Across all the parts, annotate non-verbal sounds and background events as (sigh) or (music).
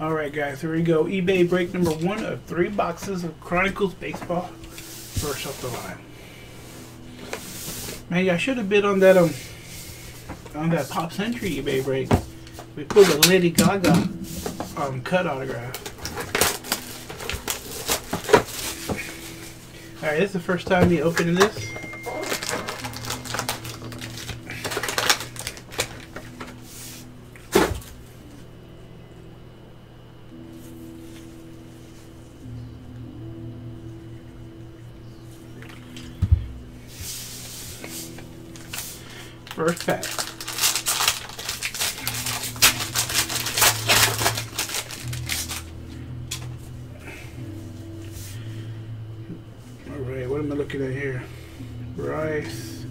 Alright guys, here we go. eBay break number one of three boxes of Chronicles Baseball. First off the line. Man, I should have bid on that um on that Pop Century eBay break. We pulled a Lady Gaga um cut autograph. Alright, this is the first time me opening this. First pack. Alright, what am I looking at here? Bryce.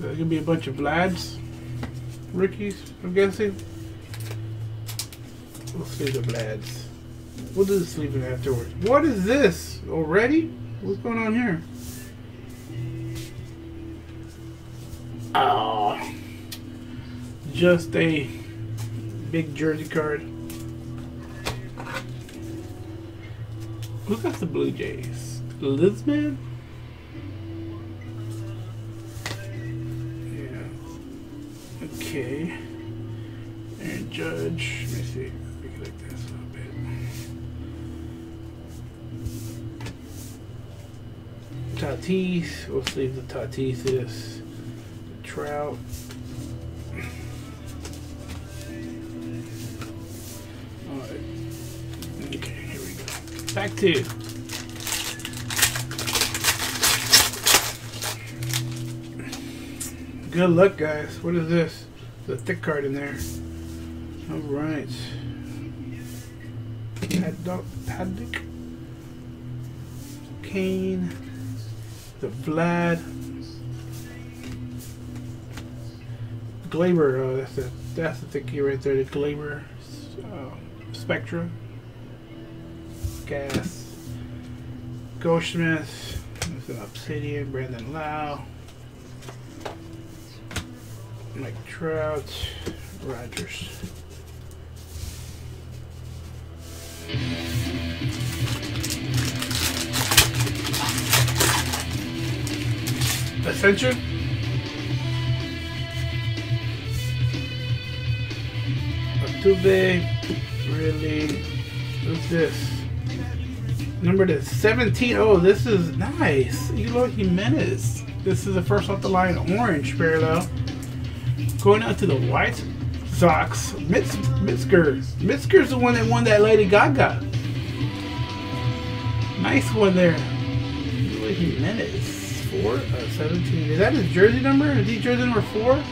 There's gonna be a bunch of Vlads. Rookies, I'm guessing. We'll see the Vlads. We'll do the sleeping afterwards. What is this? Already? What's going on here? Just a big jersey card. Who got the Blue Jays? Lizman? Yeah. Okay. And Judge. Let me see. We can like this a little bit. Tatis. We'll see if the Tatis is. Trout. Back two. Good luck, guys. What is this? The thick card in there. Alright. Paddack. Paddack. Kane. The Vlad. Gleyber, uh, that's the that's the thingy right there. The Gleyber uh, Spectra, Gas, Goldschmidt, there's Obsidian, Brandon Lau, Mike Trout, Rogers. Ascension? Altuve, really? What's this? Number to 17. Oh, this is nice. Eloy Jimenez. This is the first off the line orange parallel. Going out to the White Sox. Mitz, Mitzker. Mitzker's the one that won that Lady Gaga. Nice one there. Eloy Jimenez. 4 uh, 17. Is that his jersey number? Is he jersey number 4?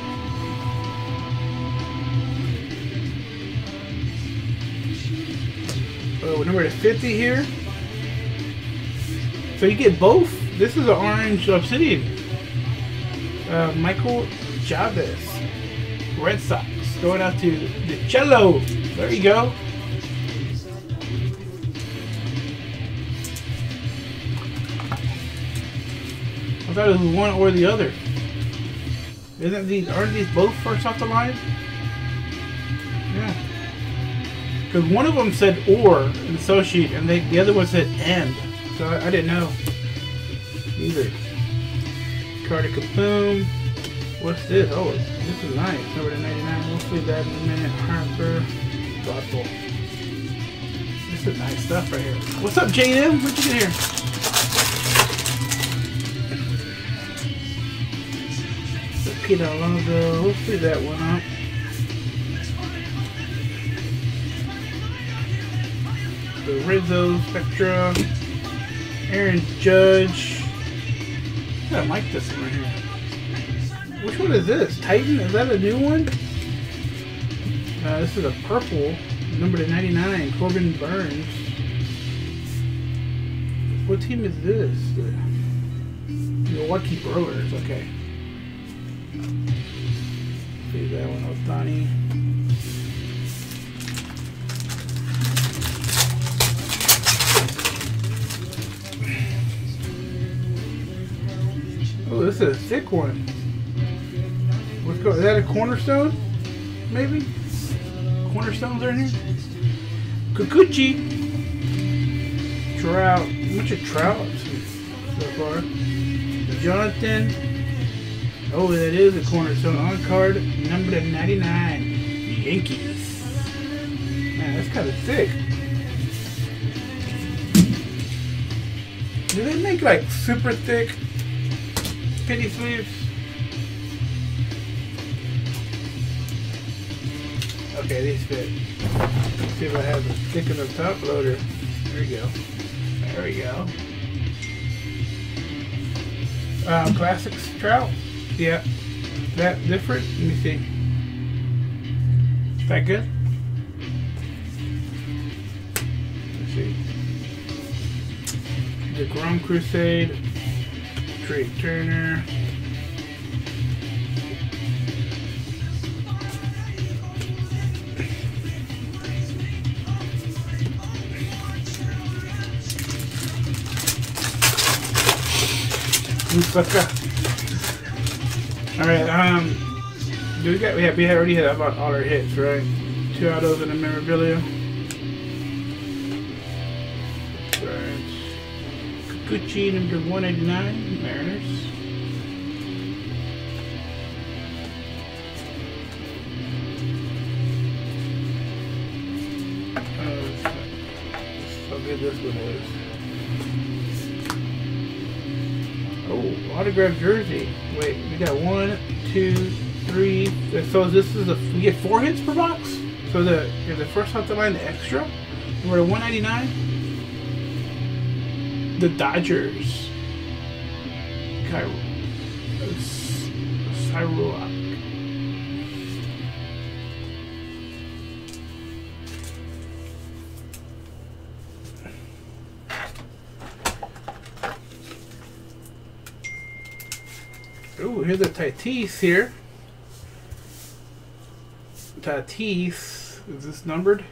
Oh, number 50 here. So you get both. This is an orange obsidian. Uh, Michael Chavis, Red Sox, going out to the Cello. There you go. I thought it was one or the other. Isn't these aren't these both first off the line? Yeah. Because one of them said or an associate, and they, the other one said and. So I, I didn't know either. Carter Kieboom. What's this? Oh, this is nice. Number 99. We'll see that in a minute. Harper. Thoughtful. This is nice stuff right here. What's up, JM? What you get here? The Pete Alonso. We'll see that one up. the Rizzo Spectra, Aaron Judge. I like this one right here. Which one is this? Titan? Is that a new one? Uh, this is a purple, number to 99, Corbin Burnes. What team is this? The Milwaukee Brewers, okay. See that one, Ohtani. This is a thick one. What's? Is that a cornerstone? Maybe. Cornerstones are in here. Kikuchi. Trout. Much of trout so far. Jonathan. Oh, that is a cornerstone on card number 99. Yankees. Man, that's kind of thick. Do they make like super thick penny sleeves? Okay, these fit. Let's see if I have a thick enough top loader. There we go. There we go. Um, classics trout. Yeah. That different? Let me see. That good? Let's see. The Grom Crusade. Trea Turner. (laughs) Alright, um, do we got, yeah, we already had about all our hits, right? Two autos and a memorabilia. Kikuchi, number 189, Mariners. Uh, how good this one is. Oh, autographed jersey. Wait, we got one, two, three. So this is a we get four hits per box. So the the first off the line the extra, we're at 199. The Dodgers. Cairo. Cyrock. Ooh, here's the Tatis here. Tatis, is this numbered?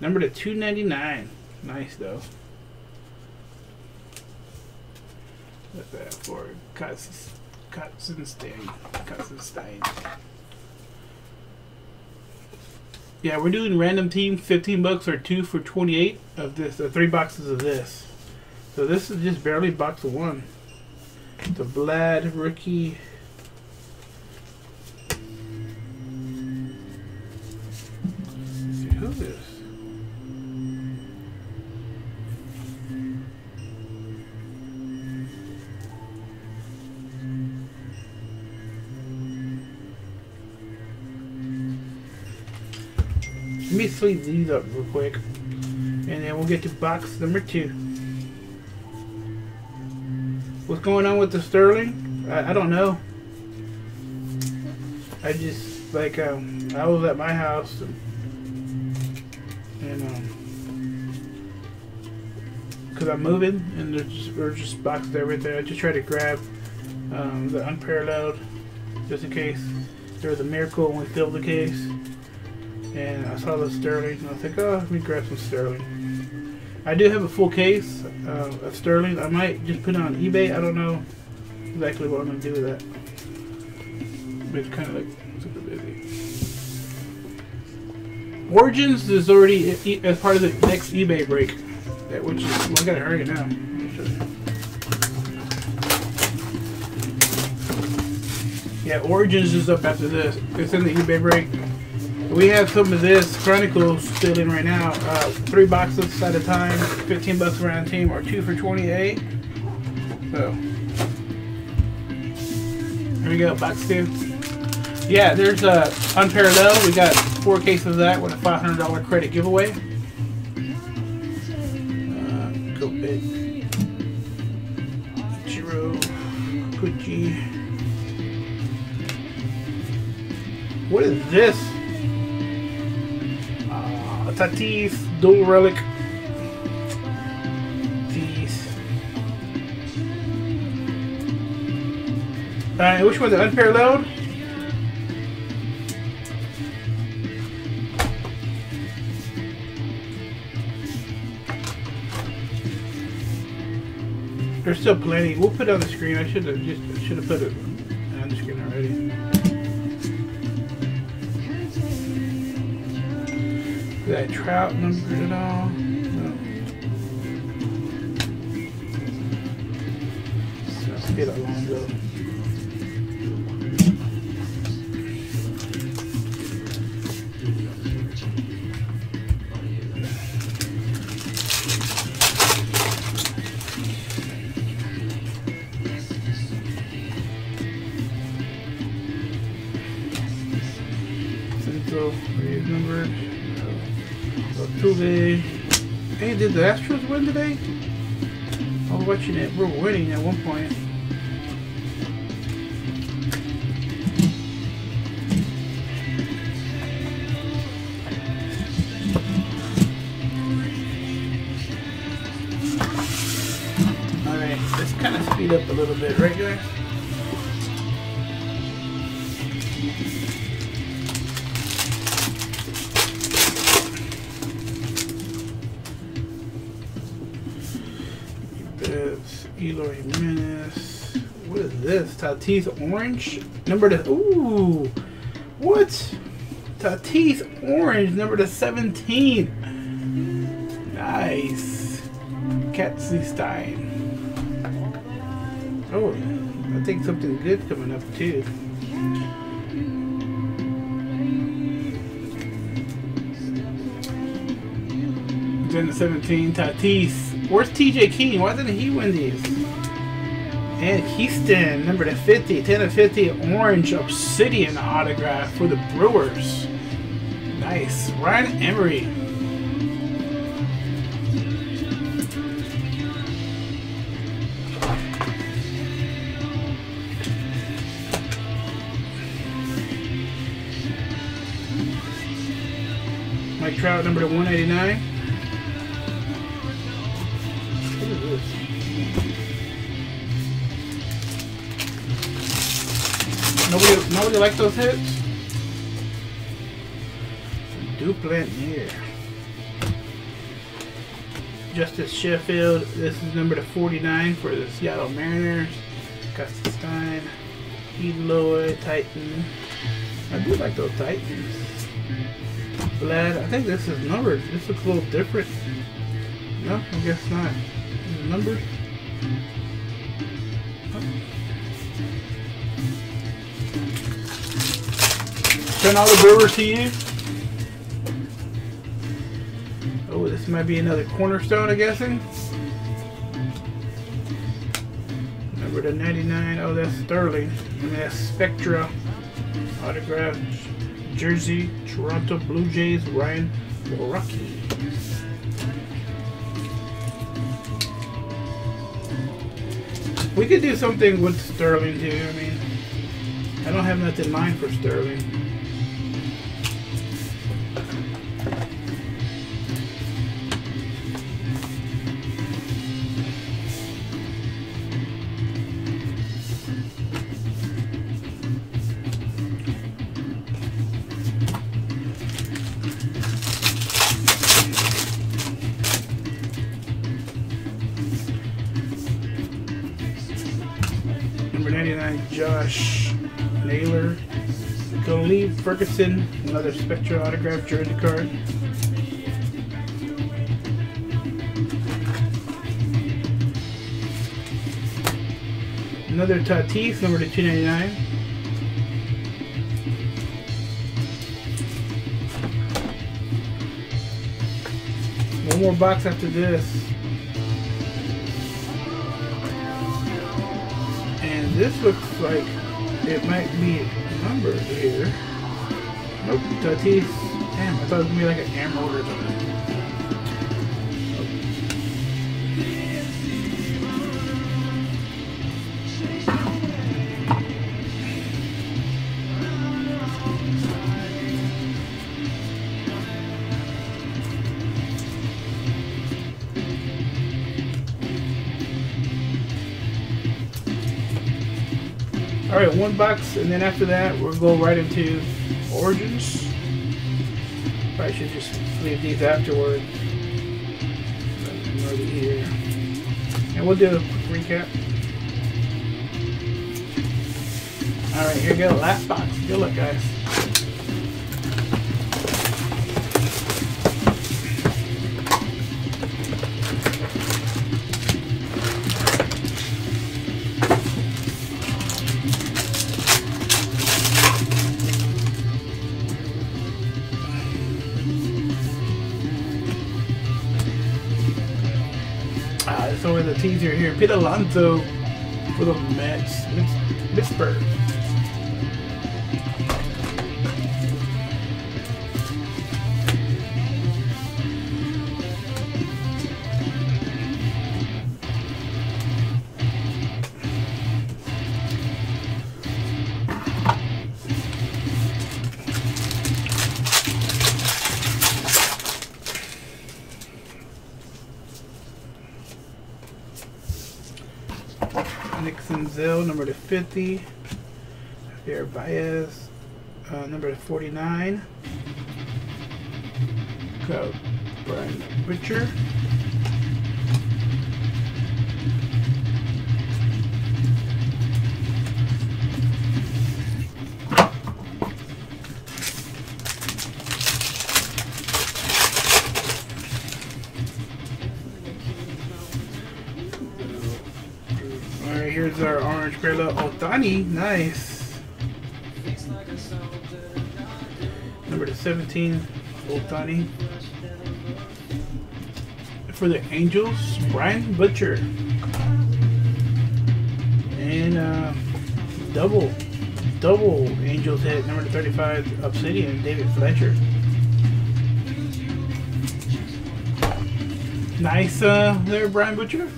Numbered at 299. Nice though. What's that for? Katzenstein. Katzenstein. Yeah, we're doing random team 15 bucks or two for 28 of this, uh, three boxes of this. So this is just barely box one. The Vlad rookie. Let me sleeve these up real quick, and then we'll get to box number two. What's going on with the Sterling? I, I don't know. I just like um, I was at my house and, and um, cause I'm moving and there's just, there's just boxes everything. I just try to grab um, the unparalleled just in case there was a miracle and we filled the case. And I saw the Sterling and I was like, oh, let me grab some Sterling. I do have a full case uh, of Sterling. I might just put it on eBay. I don't know exactly what I'm going to do with that. It's kind of like super busy. Origins is already as part of the next eBay break. That which well, I gotta hurry now. Yeah, Origins is up after this. It's in the eBay break. We have some of this Chronicles still in right now. Uh, three boxes at a time, 15 bucks around team, or two for 28. So, here we go, box two. Yeah, there's a uh, unparalleled. We got four cases of that with a $500 credit giveaway. Uh, go big. Ichiro, Gucci. What is this? Uh, Tatis dual relic. Tatis. Uh, which one's the unparalleled? There's still plenty. We'll put it on the screen. I should have just should have put it that trout numbered at all? No. Let's get Alonso. Central, raise number. Altuve. Hey, did the Astros win today? I was watching it. We're winning at one point. Alright, let's kind of speed up a little bit, right guys? Jimenez. What is this? Tatis Orange? Number to. Ooh! What? Tatis Orange, number to 17. Nice. Katzy Stein. Oh, I think something good coming up too. Then the 17, Tatis. Where's TJ King? Why didn't he win these? And Houston, number to 50, 10 to 50, orange obsidian autograph for the Brewers. Nice. Ryan Emery. Mike Trout, number to 189. Nobody, nobody liked those hits. Duplantier. Justus Sheffield. This is number to 49 for the Seattle Mariners. Custis Stein. Eloy Titan. I do like those Titans. Vlad. I think this is numbered. This looks a little different. No, I guess not. Numbered. Send all the brewers to you. Oh, this might be another cornerstone, I'm guessing. Number to 99. Oh, that's Sterling. And that's Spectra. Autograph. Jersey. Toronto Blue Jays. Ryan Rocky. We could do something with Sterling too. I mean, I don't have nothing in mind for Sterling. Ferguson, another Spectra autograph jersey card. Another Tatis, number to 299. One more box after this. And this looks like it might be numbered here. Nope, Tatis. Damn, I thought it was gonna be like an emerald or something. All right, one box, and then after that, we'll go right into origins. Probably should just leave these afterward. Already here, and we'll do a quick recap. All right, here we go. Last box. Good luck, guys. Teaser here. Pete for the Mets. Pittsburgh. Nick number to 50. Javier Baez, uh, number to 49. Got Brian Butcher. Here's our orange Grella Ohtani. Nice. Number to 17, Ohtani. For the Angels, Brian Butcher. And uh, double, double Angels hit, number to 35, Obsidian, David Fletcher. Nice uh, there, Brian Butcher.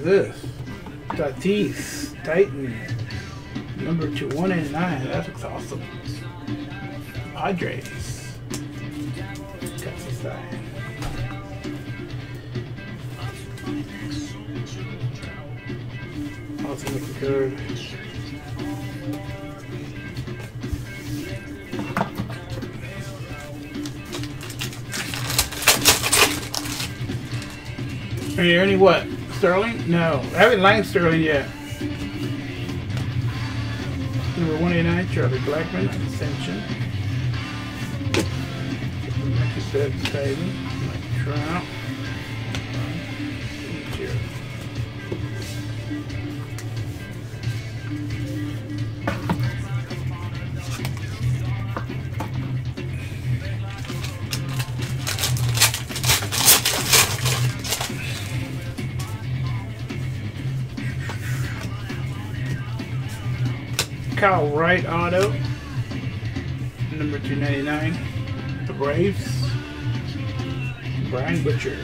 Is this? Tatis, Titan, number two, 189. That looks awesome. Padres. Awesome looking card. Are you earning what? Sterling? No. I haven't lined Sterling yet. Number 189, Charlie Blackmon, Ascension. Like you said, Titan, Mike Trout. Kyle Wright auto. Number 299. The Braves. Brian Butcher.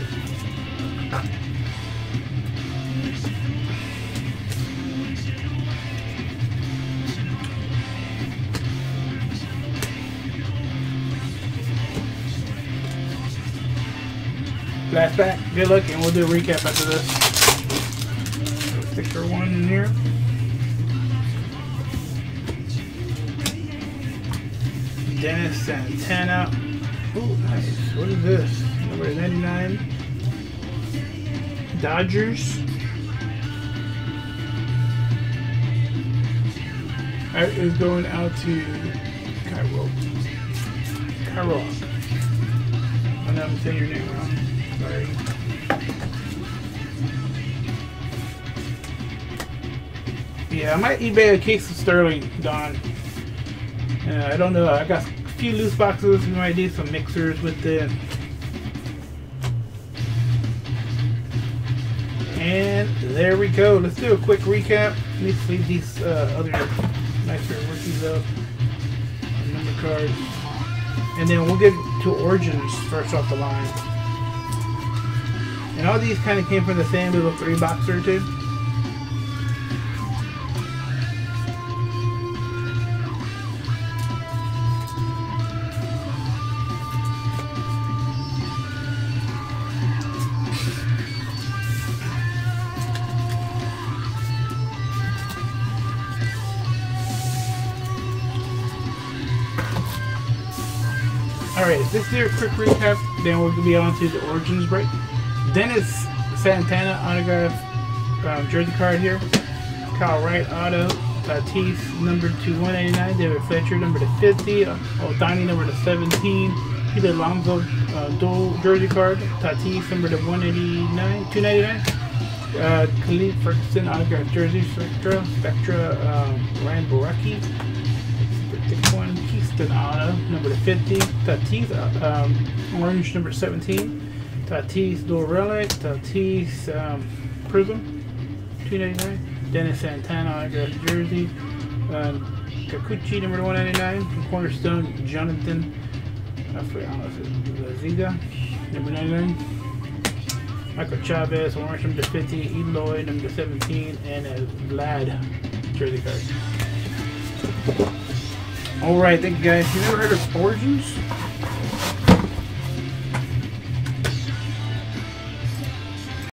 Last back. Good luck, and we'll do a recap after this. Sticker one in here. Dennis Santana. Oh, nice. What is this? Number 99. Dodgers. That is going out to Cairo. Cairo. I know I'm saying your name wrong. Sorry. Yeah, I might eBay a case of Sterling, Don. Uh, I don't know. I got a few loose boxes. We might do some mixers with it. And there we go. Let's do a quick recap. Let me leave these uh, other nicer rookies up. Number cards. And then we'll get to Origins first off the line. And all these kind of came from the same little three boxer too. Alright, is this your quick recap? Then we'll be on to the Origins break. Dennis Santana autograph um, jersey card here. Kyle Wright auto. Tatis number to 189. David Fletcher number to 50. Ohtani number to 17. Peter Alonso uh, dual jersey card. Tatis number to 189. 299. uh, Khalid Ferguson autograph jersey, Spectra, Spectra, um, Ryan Borucki, one, Auto, number 50, Tatis, uh, um, orange, number 17, Tatis Dual Relic, Tatis um, Prism, 299, Dennis Santana jersey, um, Kikuchi, number 199, Cornerstone, Jonathan, I forget, I don't know if Ziga, number 99. Michael Chavis, orange number 50, Eloy number 17, and a Vlad jersey card. Alright, thank you guys. You never heard of Origins?